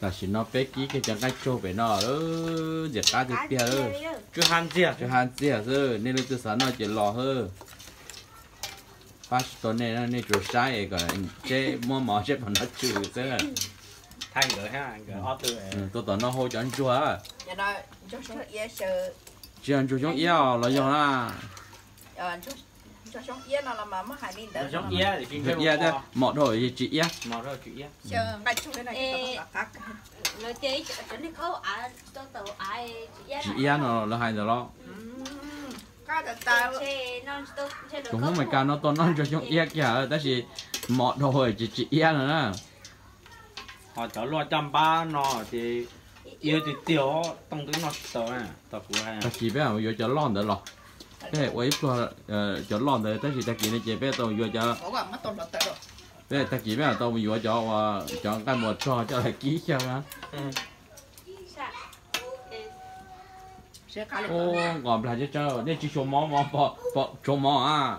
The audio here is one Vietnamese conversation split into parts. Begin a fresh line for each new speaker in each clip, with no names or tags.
là chỉ nó bé kí cái chẳng cái trâu bé nó ơ giờ cá thì bia ơ
cứ han chia
cho han chia ơ nên là từ sáng nó chỉ lò hơn phát tuần này nó nên chuột sai cái chế mua mỏ chế bằng nó chữ thế
thành gửi ha anh gửi ô tư
tôi tưởng nó hôi chua
cho số yên sợ
chỉ ăn chua giống yêu là dùng là
cho cho số yên nó là mà mất hai min đỡ
giống ia thì kinh
Được ia thế mọ thôi chỉ ia
mỏ rồi chữ ia
chờ ngay chung cái này nó
chế cho nên có à tôi tự ai
chỉ ia nó là hai giờ đó
cái
được
cũng không phải cao nó to nó cho giống ia kìa. 但是 mọ thôi chỉ chỉ ia nữa nè
họ cho lo trăm ba nó thì yêu thì tiểu tông tới nó à tao cũng hay
ta chỉ biết là vô cho lon được rồi thế vậy cho cho lon được 但是 ta chỉ nó chỉ biết tao vô cho.
Rồi.
Thế ta chỉ biết là tao vô cho cho cái một cho cho là ký cho á. Ô ngọt là cho cho. Nên chỉ số mỏ mỏ bỏ bỏ số mỏ à.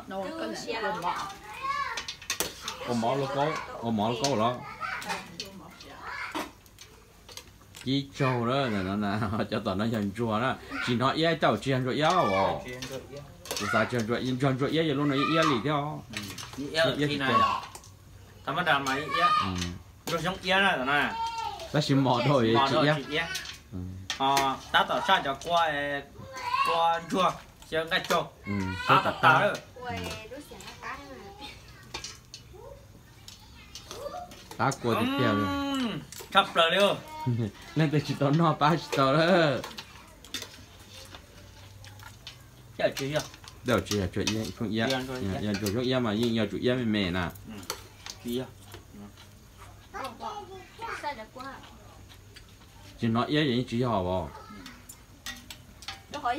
Là mỏ
nó có có mỏ nó có đó chỉ trâu đó là nó là cho tao nó dần chùa đó. Chỉ nó ia tao chỉ ăn rồi ia à tôi sao rồi ia giờ luôn này ia lì theo
ia thì này thằng mà đàm mày ia rồi giống ia này nè.
Ta chỉ mỏ thôi chỉ
chị ia ờ ta tao sao cho qua qua chua chơi cái chua
ừ
ta ta ta đó
qua tiếp theo rồi
chập
nó ba chỉ tao đó
chơi chị
chỉ là chuyện ia không ia
Ia, thôi, ia.
ia chuyện không ia mà nhưng ia chuyện ia mẹ mẹ nè
chị ia
chỉ nói ia vậy chỉ họ
nó có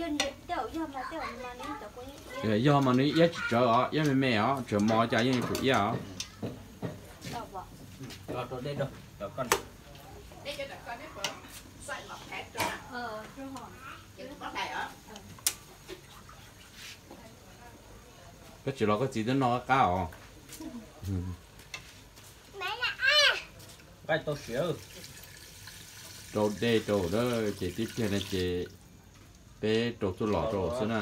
rồi do mà nếu ia chỉ chờ ở ia mẹ mẹ ở chờ mò ở
đâu bỏ
rồi rồi đây đâu rồi con
để cho con đấy phải xoay lọc hết cho
ờ. Rồi hỏi
chứ có thể ở
cái chỉ là cái gì đó nó cao
cái tôi xỉu.
Đồ đê đồ đó chỉ tiếp theo là chỉ bé đồ tôi lọ đồ xí nè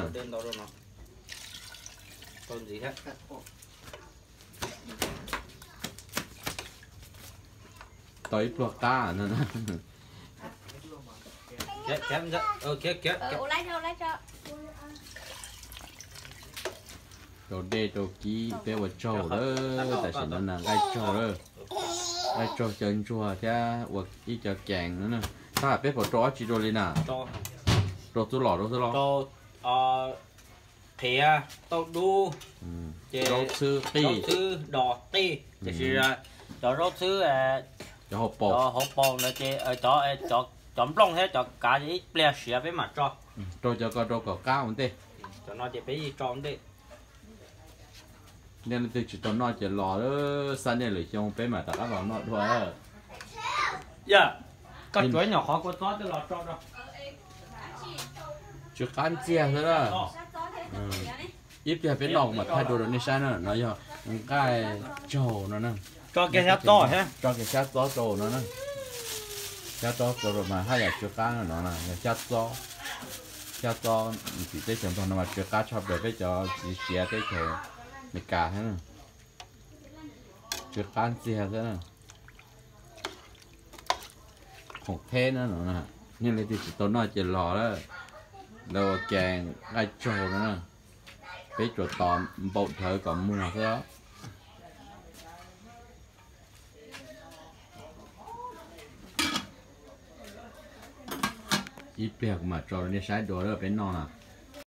Đến đó rồi nó con gì hết
tới bọc ta nè
kéo kéo ra ờ kéo kéo
ờ
kéo.
ô lấy cho lấy cho.
Đồ đê đồ ký bé vật trâu đó tại sao nó là gai trâu đó gai trâu chân chua cha vật ý cho càng nữa nè. Ta bé vật trâu chỉ đồ lên nè
cho
đồ tôi lọ đồ tôi lọ
cho ờ thìa tao đu. Chè-
rau sư
rau
ti.
Thứ đỏ ti thì là cho rau thứ
cho hộp
cho
bột
hộp bò nữa chứ. Ờ cho ờ, cho chấm lông hết cho cả cái ple xỉa với mặt cho.
Rồi cho con đồ có cao không tê
cho nó chỉ bị tròn đi
nên là tôi chỉ tao nói chỉ lọ đó san này lấy xong bé mà ta đã vào nó thôi.
Dạ. Con chuối nhỏ khó của nó thì là cho đó
chưa cán chia thôi đó.
Ờ.
ít giờ bé nòng mà thay đồ này sao nữa nó giờ cái trâu nó nè
cho cái hết to ha
cho cái chát gió trâu nó nè. Chát gió trâu rồi mà hai là chưa cá nó cái chát gió chát gió chỉ tới chừng thôi nó mà chưa cá chọc được cái cho chỉ xé tới chờ mày cả thế nè. Chưa cán chia thế nè. Không thế nữa nữa nè. Nhưng là thì chỉ tôi nói chỉ lò đó. Đầu chàng ai trâu nữa nè. Bé trâu tòm bộ thở còn mua thế đó ít bẹc mà cho nên sai đồ đó bé non à